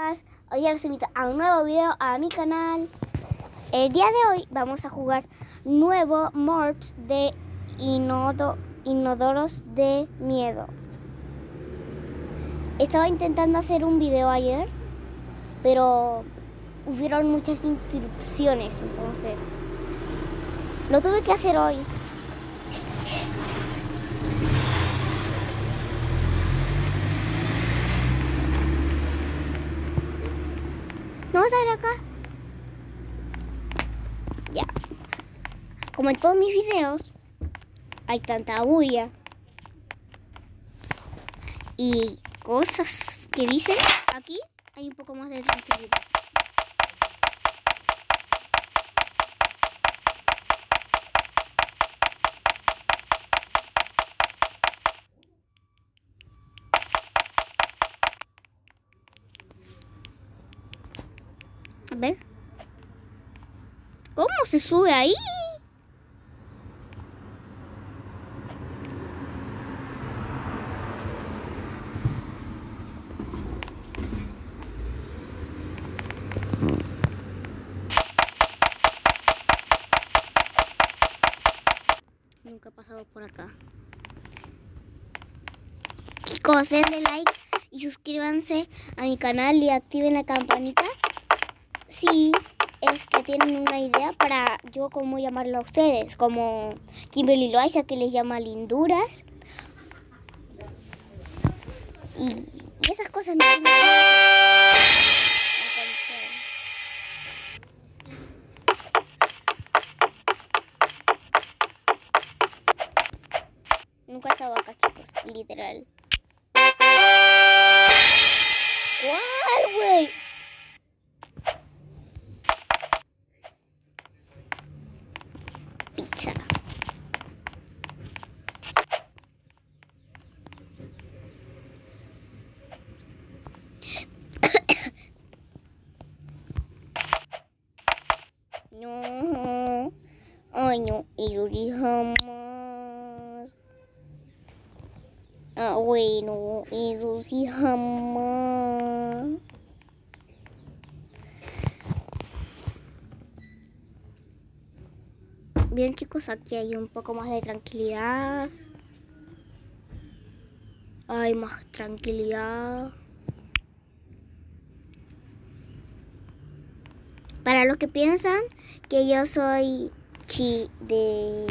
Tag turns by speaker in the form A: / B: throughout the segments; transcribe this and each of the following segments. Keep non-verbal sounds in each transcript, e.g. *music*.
A: chicas, hoy les invito a un nuevo video a mi canal. El día de hoy vamos a jugar nuevo Morps de inodo, Inodoros de Miedo. Estaba intentando hacer un video ayer, pero hubieron muchas interrupciones, entonces lo tuve que hacer hoy. No, estar acá. Ya. Como en todos mis videos, hay tanta bulla y cosas que dicen. Aquí hay un poco más de tranquilidad. A ver. ¿Cómo se sube ahí? Nunca he pasado por acá. Chicos, denle like y suscríbanse a mi canal y activen la campanita si es que tienen una idea para yo cómo llamarlo a ustedes, como Kimberly Loaiza que les llama linduras. Y, esas cosas no Nunca he estado acá, chicos, literal. ¿Cuál, güey? Pizza. *coughs* No. Ay, no, eso sí jamás. Ah, bueno, eso sí jamás. Chicos, aquí hay un poco más de tranquilidad. Hay más tranquilidad. Para los que piensan que yo soy chi de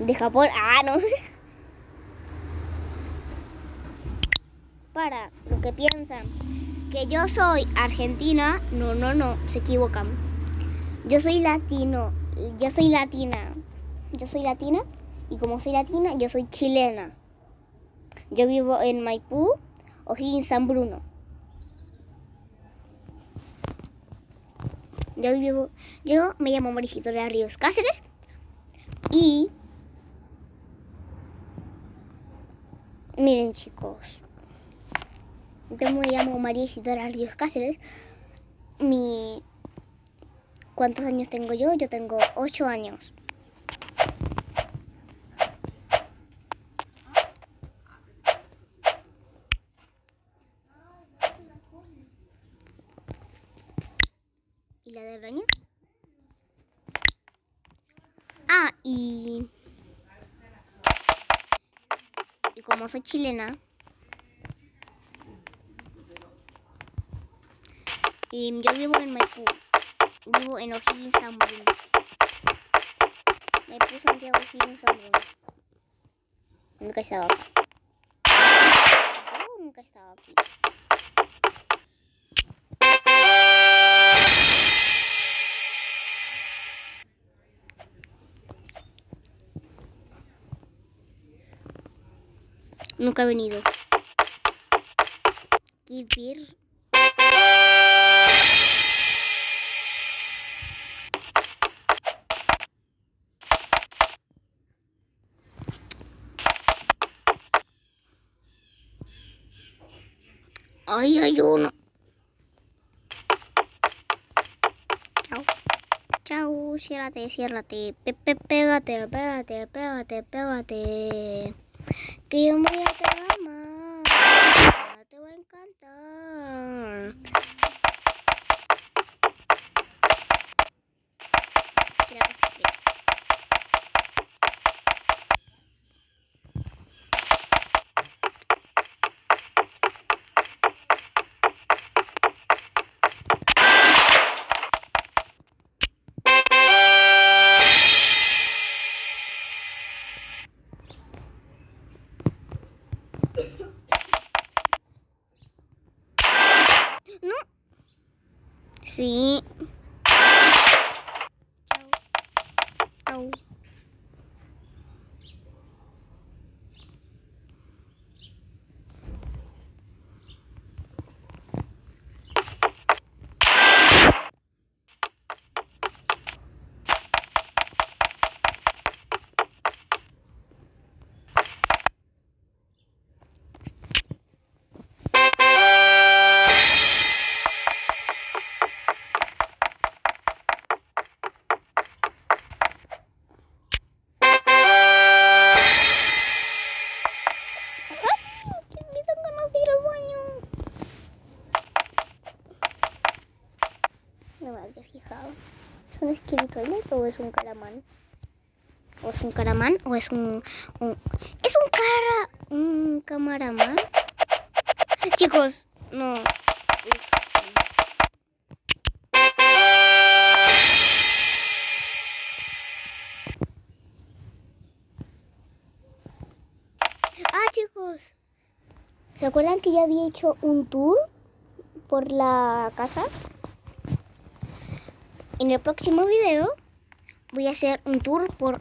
A: de Japón, ah no. *laughs* Para los que piensan que yo soy argentina, no, no, no, se equivocan. Yo soy latino, yo soy latina. Yo soy latina y como soy latina, yo soy chilena. Yo vivo en Maipú, O'Higgins, San Bruno. Yo vivo, yo me llamo Marisitoria Ríos Cáceres y miren chicos, yo me llamo María Isidora Ríos Cáceres. Mi ¿Cuántos años tengo yo? Yo tengo 8 años. ¿Y la de araña? Ah, y... Y como soy chilena... Y yo vivo en Maipú. Vivo en O'Higgins, San Bruno. Me puse Santiago O'Higgins, San Bruno. Nunca he estado acá. Nunca he estado aquí. Nunca he venido. Kibir. Ay, hay uno. Chao. Chao, ciérrate, ciérrate. Pepe, pégate, pégate, pégate, pégate. Que yo me voy a pegar o es un caramán? ¿O es un caramán o es un, ¿Es un cara... un camaraman? Chicos, no. Ah, chicos. ¿Se acuerdan que ya había hecho un tour por la casa? En el próximo video voy a hacer un tour por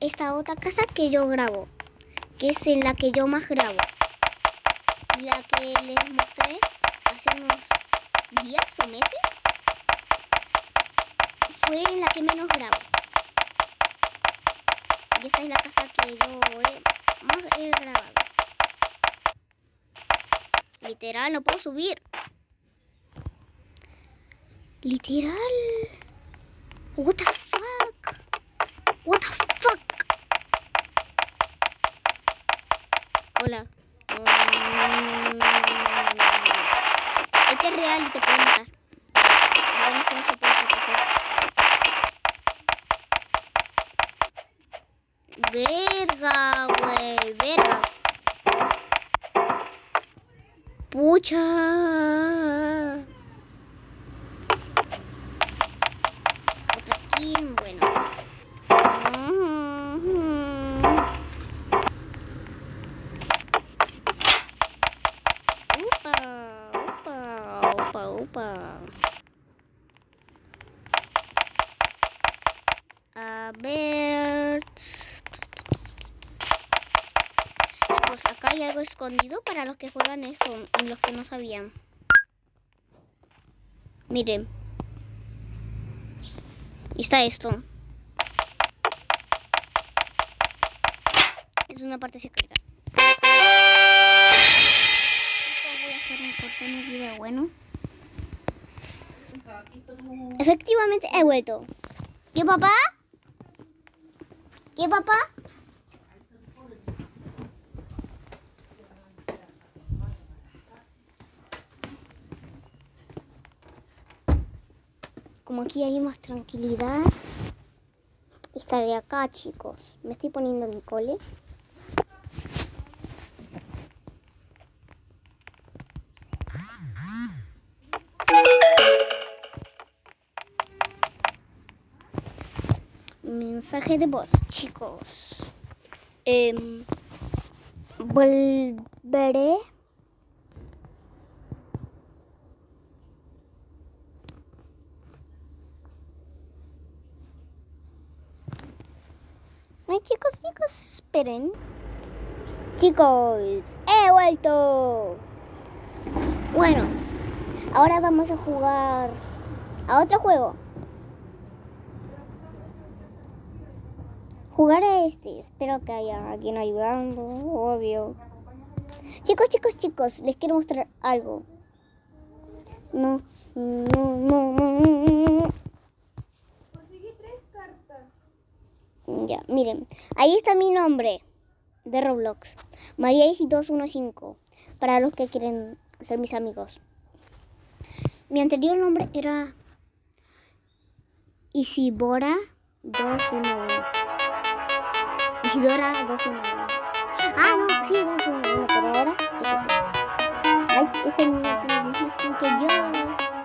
A: esta otra casa que yo grabo, que es en la que yo más grabo. La que les mostré hace unos días o meses fue en la que menos grabo. Y esta es la casa que yo más he grabado. Literal, no puedo subir. Literal. What the fuck? What the fuck? Hola. Mm. Este es real y te puede matar. Bueno, que no se puede pasar. Verga, güey, verga. Pucha. Otra skin, bueno. Upa, upa, upa, upa. A ver. Pues acá hay algo escondido para los que juegan esto y los que no sabían. Miren. Y está esto. Es una parte secreta. Voy a hacer un bueno. Efectivamente he vuelto. ¿Qué papá? ¿Qué papá? Como aquí hay más tranquilidad, estaré acá, chicos. Me estoy poniendo mi cole. Mensaje de voz, chicos. Em, volveré. Ay, chicos, chicos, esperen. Chicos, he vuelto. Bueno, ahora vamos a jugar a otro juego. Jugar a este. Espero que haya alguien ayudando, obvio. Chicos, chicos, chicos, les quiero mostrar algo. No, no, no, no, no. Miren, ahí está mi nombre de Roblox. María215 para los que quieren ser mis amigos. Mi anterior nombre era Isibora 211. Isidora 211. Ah, no, sí, 211, pero ahora es ese. Ay, es el mismo que yo.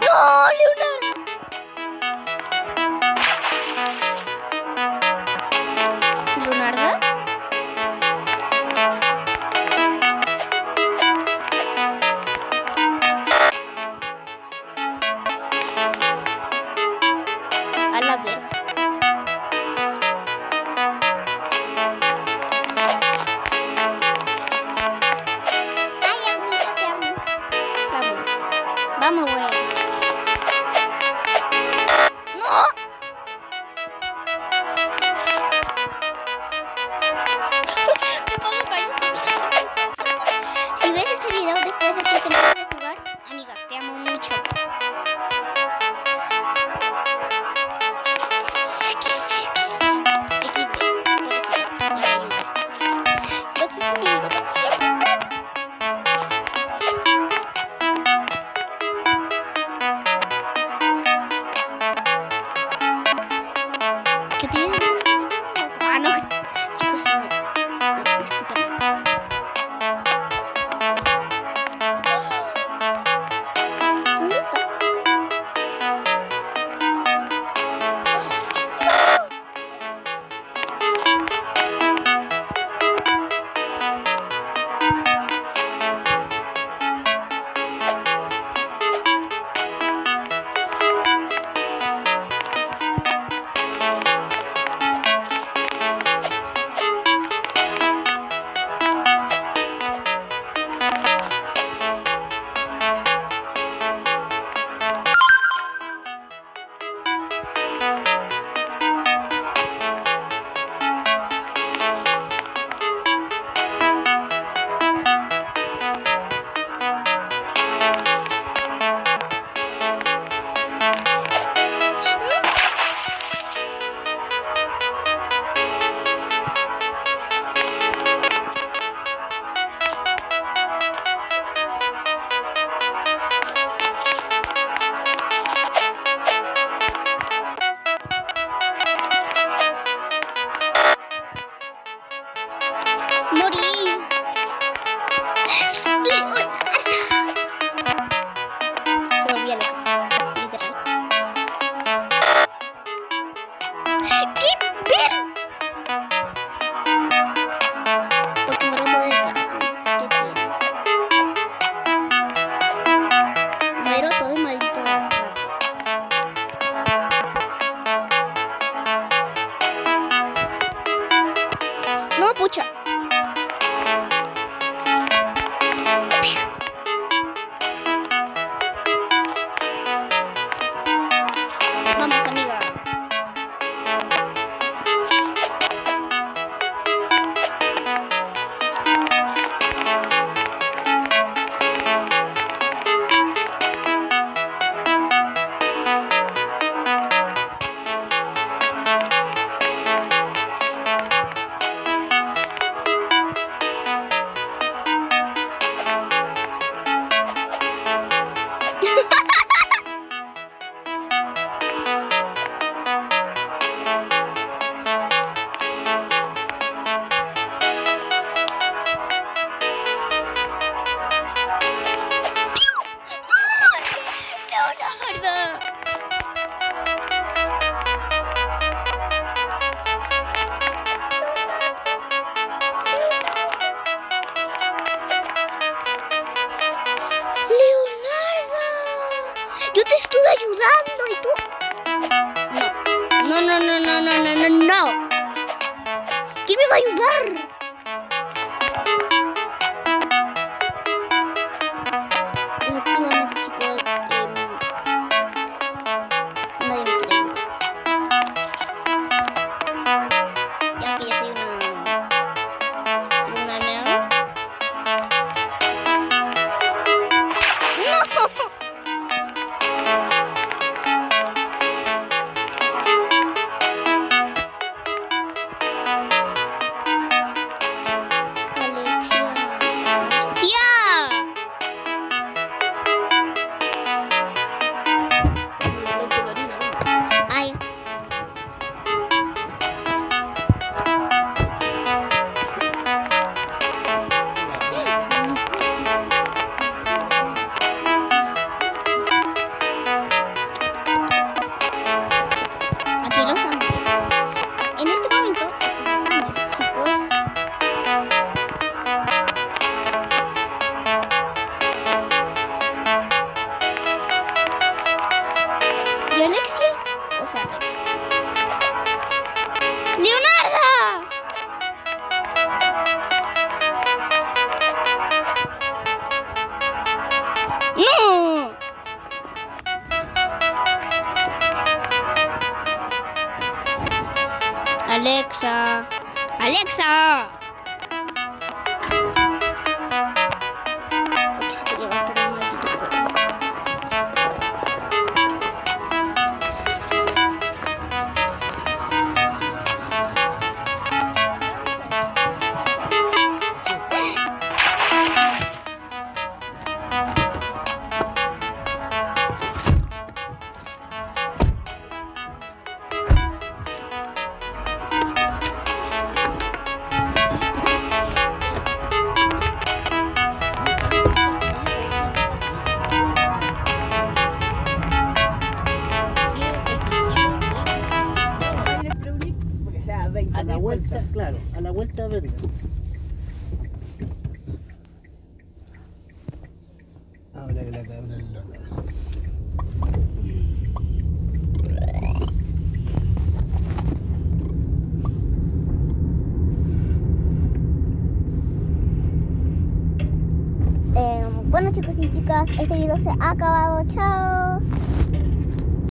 A: 哪刘有 jugando y tú. No, no, no, no, no, no, no, no. ¿Quién me va a ayudar? Science. Este video se ha acabado. Chao.